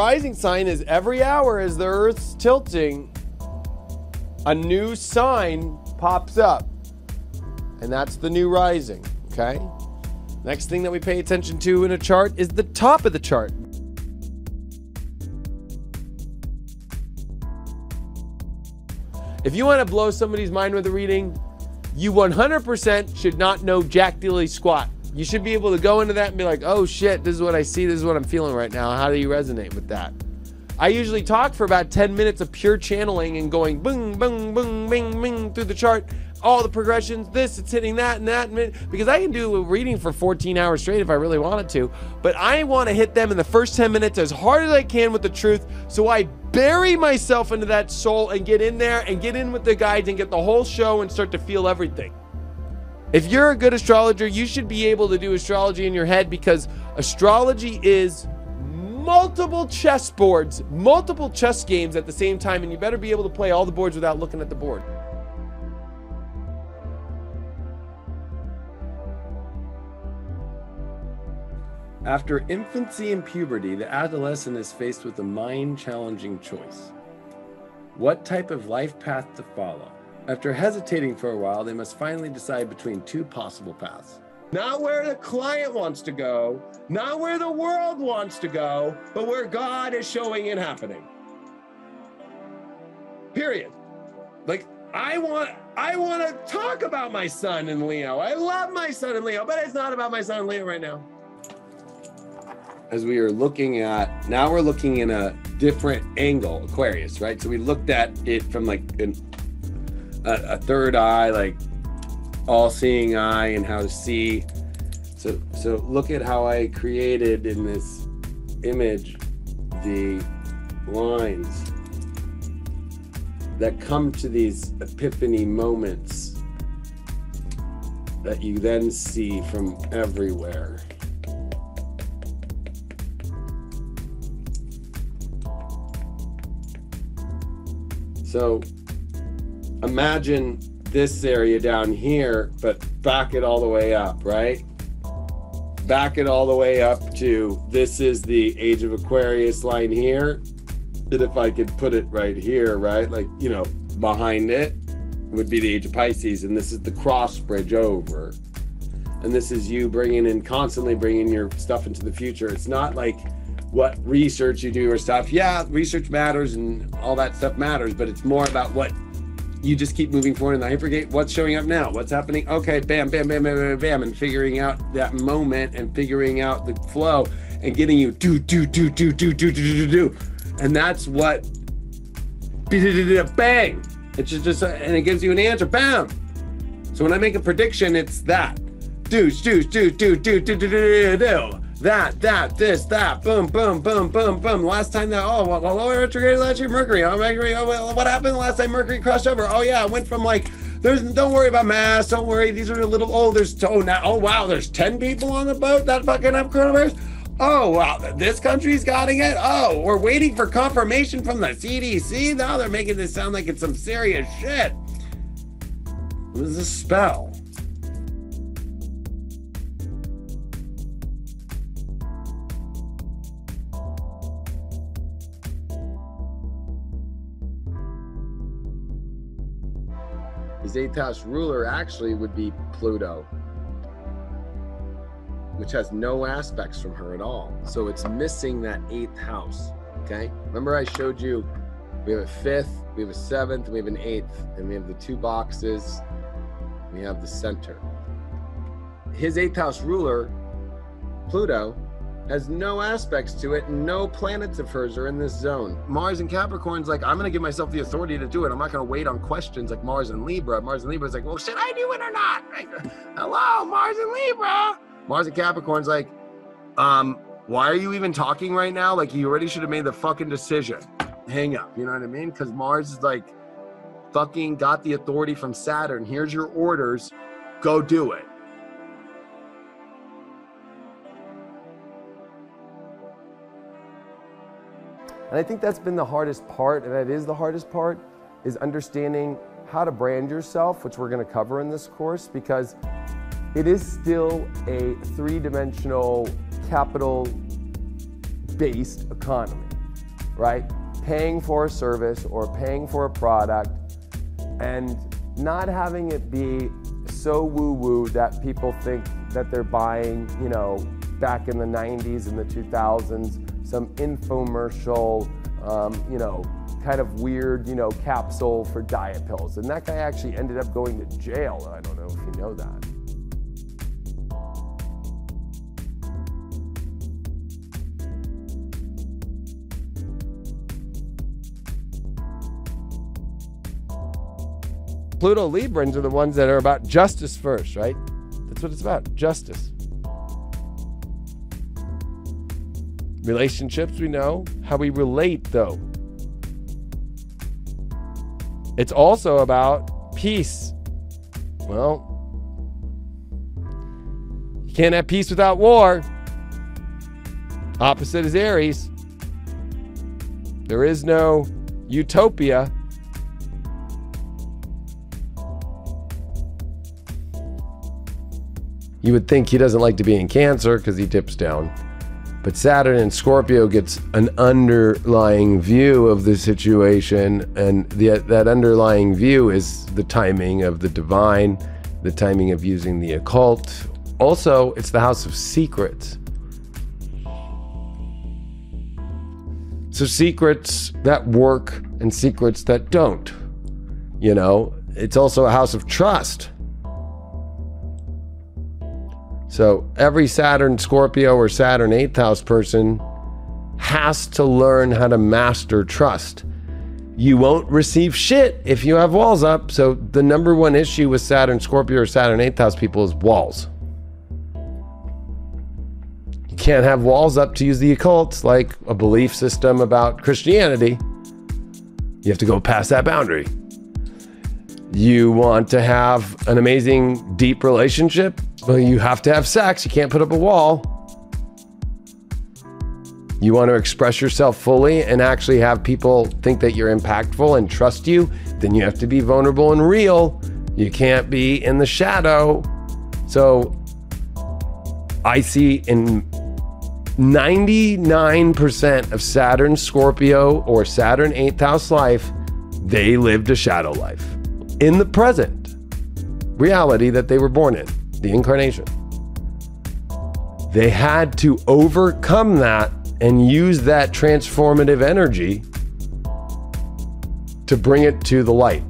rising sign is every hour as the Earth's tilting, a new sign pops up. And that's the new rising, okay? Next thing that we pay attention to in a chart is the top of the chart. If you want to blow somebody's mind with a reading, you 100% should not know jack dilly squat. You should be able to go into that and be like, oh shit, this is what I see, this is what I'm feeling right now. How do you resonate with that? I usually talk for about 10 minutes of pure channeling and going boom, boom, boom, bing, bing through the chart, all the progressions, this, it's hitting that and that, because I can do a reading for 14 hours straight if I really wanted to. But I want to hit them in the first 10 minutes as hard as I can with the truth so I bury myself into that soul and get in there and get in with the guides and get the whole show and start to feel everything. If you're a good astrologer, you should be able to do astrology in your head because astrology is multiple chess boards, multiple chess games at the same time, and you better be able to play all the boards without looking at the board. After infancy and puberty, the adolescent is faced with a mind challenging choice. What type of life path to follow? After hesitating for a while, they must finally decide between two possible paths. Not where the client wants to go, not where the world wants to go, but where God is showing it happening. Period. Like I want I want to talk about my sun and Leo. I love my sun and Leo, but it's not about my sun in Leo right now. As we are looking at now we're looking in a different angle, Aquarius, right? So we looked at it from like an a, a third eye, like all-seeing eye, and how to see. So, so look at how I created in this image the lines that come to these epiphany moments that you then see from everywhere. So imagine this area down here, but back it all the way up, right? Back it all the way up to this is the age of Aquarius line here. And if I could put it right here, right? Like, you know, behind it would be the age of Pisces. And this is the cross bridge over. And this is you bringing in, constantly bringing your stuff into the future. It's not like, what research you do or stuff. Yeah, research matters and all that stuff matters, but it's more about what you just keep moving forward in the hypergate. What's showing up now? What's happening? Okay, bam, bam, bam, bam, bam, bam, and figuring out that moment and figuring out the flow and getting you do, do, do, do, do, do, do, do, do. And that's what bang. It's just, just uh, and it gives you an answer. Bam. So when I make a prediction, it's that. Do, do, do, do, do, do, do, do, do that, that, this, that, boom, boom, boom, boom, boom. Last time that, oh, well, lower retrograde last year, Mercury. Oh, Mercury, oh, well, what happened last time Mercury crossed over? Oh, yeah, I went from like, there's, don't worry about mass, don't worry, these are a little, oh, there's, oh, now, oh, wow, there's 10 people on the boat that fucking have coronavirus. Oh, wow, this country's getting it. Oh, we're waiting for confirmation from the CDC. Now they're making this sound like it's some serious shit. It was a spell. His eighth house ruler actually would be Pluto, which has no aspects from her at all. So it's missing that eighth house. Okay. Remember, I showed you we have a fifth, we have a seventh, we have an eighth, and we have the two boxes, we have the center. His eighth house ruler, Pluto, has no aspects to it. No planets of hers are in this zone. Mars and Capricorn's like, I'm to give myself the authority to do it. I'm not to wait on questions like Mars and Libra. Mars and Libra is like, well, should I do it or not? Hello, Mars and Libra. Mars and Capricorn's like, um, why are you even talking right now? Like, you already should have made the fucking decision. Hang up. You know what I mean? Because Mars is like, fucking got the authority from Saturn. Here's your orders. Go do it. And I think that's been the hardest part, and that is the hardest part, is understanding how to brand yourself, which we're going to cover in this course, because it is still a three dimensional capital based economy. right? Paying for a service or paying for a product and not having it be so woo woo that people think that they're buying, you know, back in the 90s and the 2000s, some infomercial, um, you know, kind of weird, you know, capsule for diet pills. And that guy actually ended up going to jail. I don't know if you know that. Pluto Librans are the ones that are about justice first, right? That's what it's about justice. Relationships, we know. How we relate, though. It's also about peace. Well, you can't have peace without war. Opposite is Aries. There is no utopia You would think he doesn't like to be in Cancer because he dips down. But Saturn and Scorpio gets an underlying view of the situation, and the, that underlying view is the timing of the divine, the timing of using the occult. Also, it's the house of secrets. So, secrets that work and secrets that don't. You know, it's also a house of trust. So every Saturn Scorpio or Saturn 8th house person has to learn how to master trust. You won't receive shit if you have walls up. So the number one issue with Saturn Scorpio or Saturn 8th house people is walls. You can't have walls up to use the occult like a belief system about Christianity. You have to go past that boundary. You want to have an amazing, deep relationship? Well, you have to have sex. You can't put up a wall. You want to express yourself fully and actually have people think that you're impactful and trust you, then you have to be vulnerable and real. You can't be in the shadow. So I see in 99% of Saturn Scorpio or Saturn 8th house life, they lived a shadow life in the present reality that they were born in the incarnation. They had to overcome that and use that transformative energy to bring it to the light.